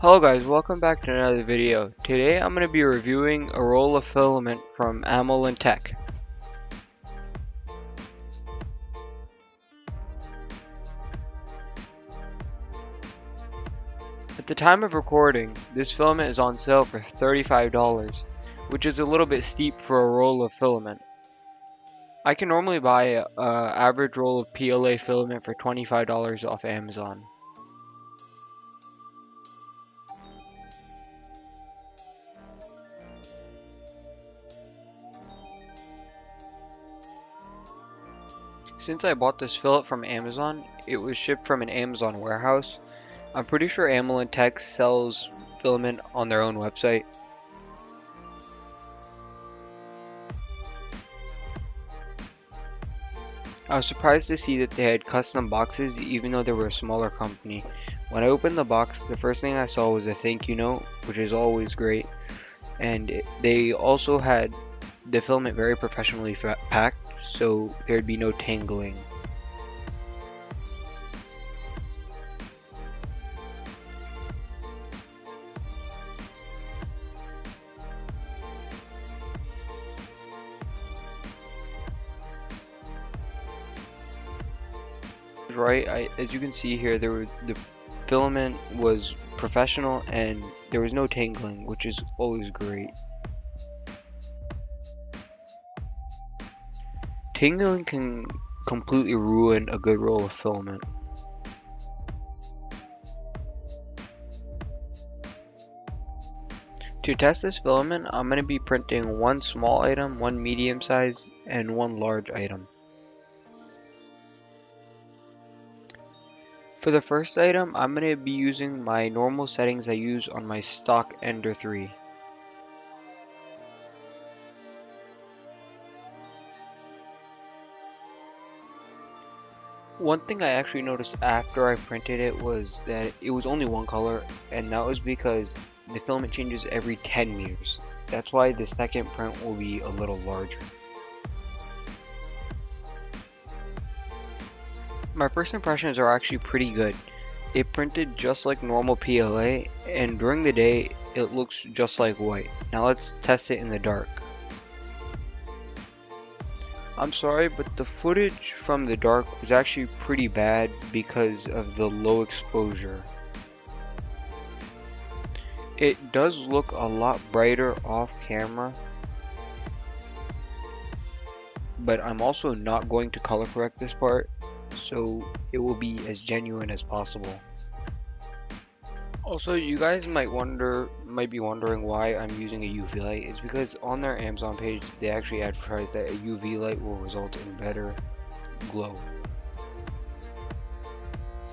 Hello guys, welcome back to another video. Today I'm going to be reviewing a roll of filament from Amolen Tech. At the time of recording, this filament is on sale for $35, which is a little bit steep for a roll of filament. I can normally buy an average roll of PLA filament for $25 off Amazon. Since I bought this fillet from Amazon, it was shipped from an Amazon warehouse. I'm pretty sure Amolen Tech sells filament on their own website. I was surprised to see that they had custom boxes even though they were a smaller company. When I opened the box, the first thing I saw was a thank you note, which is always great. And they also had the filament very professionally packed, so there'd be no tangling. Right, I, as you can see here, there was the filament was professional and there was no tangling, which is always great. Tangling can completely ruin a good roll of filament. To test this filament, I'm going to be printing one small item, one medium sized, and one large item. For the first item, I'm going to be using my normal settings I use on my stock Ender 3. One thing I actually noticed after I printed it was that it was only one color and that was because the filament changes every 10 meters. That's why the second print will be a little larger. My first impressions are actually pretty good. It printed just like normal PLA and during the day it looks just like white. Now let's test it in the dark. I'm sorry, but the footage from the dark was actually pretty bad because of the low exposure. It does look a lot brighter off camera, but I'm also not going to color correct this part, so it will be as genuine as possible. Also, you guys might wonder, might be wondering why I'm using a UV light. It's because on their Amazon page, they actually advertise that a UV light will result in better glow.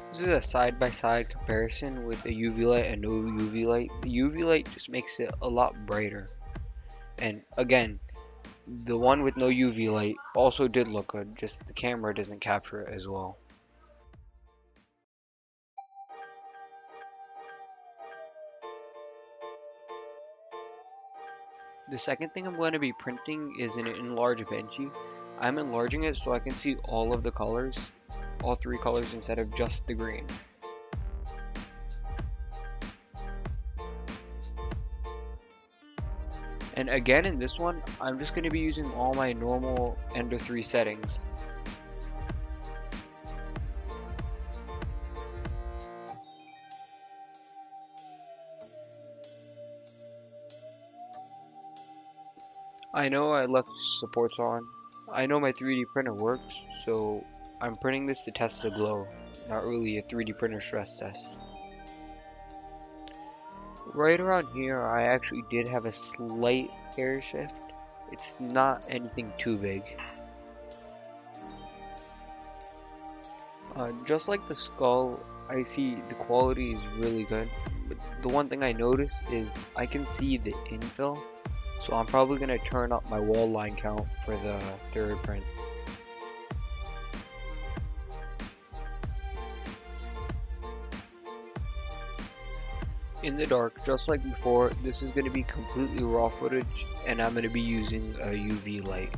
This is a side-by-side -side comparison with a UV light and no UV light. The UV light just makes it a lot brighter. And again, the one with no UV light also did look good, just the camera doesn't capture it as well. The second thing I'm going to be printing is an enlarge Benchy. I'm enlarging it so I can see all of the colors, all three colors instead of just the green. And again in this one, I'm just going to be using all my normal Ender 3 settings. I know I left supports on. I know my 3D printer works, so I'm printing this to test the glow, not really a 3D printer stress test. Right around here, I actually did have a slight air shift. It's not anything too big. Uh, just like the skull, I see the quality is really good. But the one thing I noticed is I can see the infill so I'm probably going to turn up my wall line count for the third print. In the dark, just like before, this is going to be completely raw footage and I'm going to be using a UV light.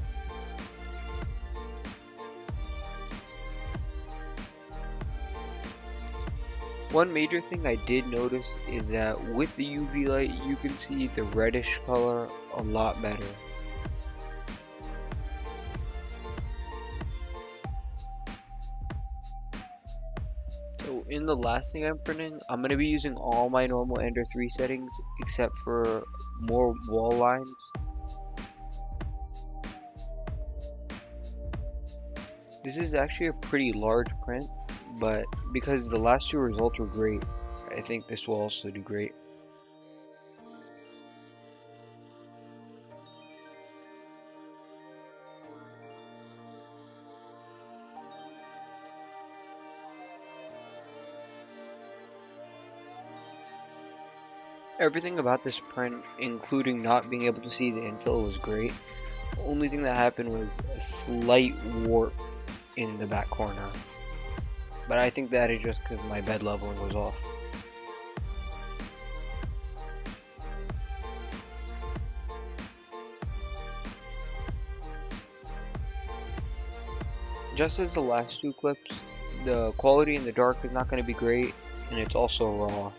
One major thing I did notice is that with the UV light you can see the reddish color a lot better. So in the last thing I'm printing, I'm going to be using all my normal Ender 3 settings except for more wall lines. This is actually a pretty large print, but because the last two results were great, I think this will also do great. Everything about this print, including not being able to see the infill, was great. Only thing that happened was a slight warp in the back corner. But I think that is just because my bed leveling was off. Just as the last two clips, the quality in the dark is not going to be great, and it's also raw.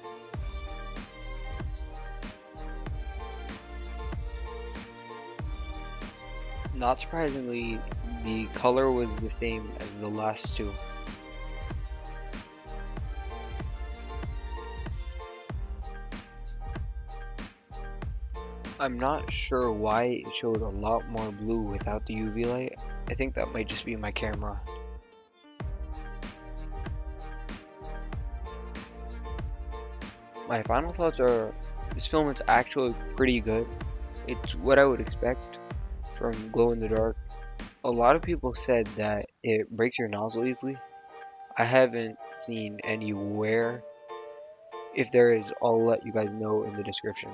Not surprisingly, the color was the same as the last two. I'm not sure why it showed a lot more blue without the UV light. I think that might just be my camera. My final thoughts are, this film is actually pretty good. It's what I would expect from glow in the dark. A lot of people said that it breaks your nozzle easily. I haven't seen anywhere. If there is, I'll let you guys know in the description.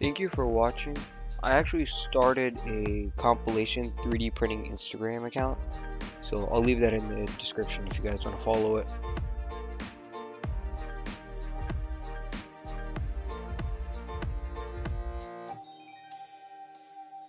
Thank you for watching. I actually started a compilation 3D printing Instagram account, so I'll leave that in the description if you guys want to follow it.